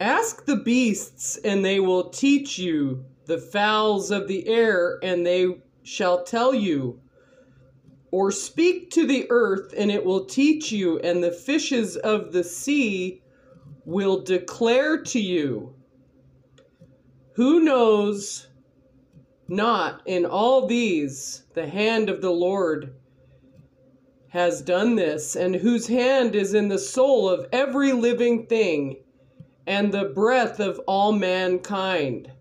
Ask the beasts, and they will teach you, the fowls of the air, and they shall tell you. Or speak to the earth, and it will teach you, and the fishes of the sea will declare to you. Who knows not in all these the hand of the Lord has done this, and whose hand is in the soul of every living thing, and the breath of all mankind?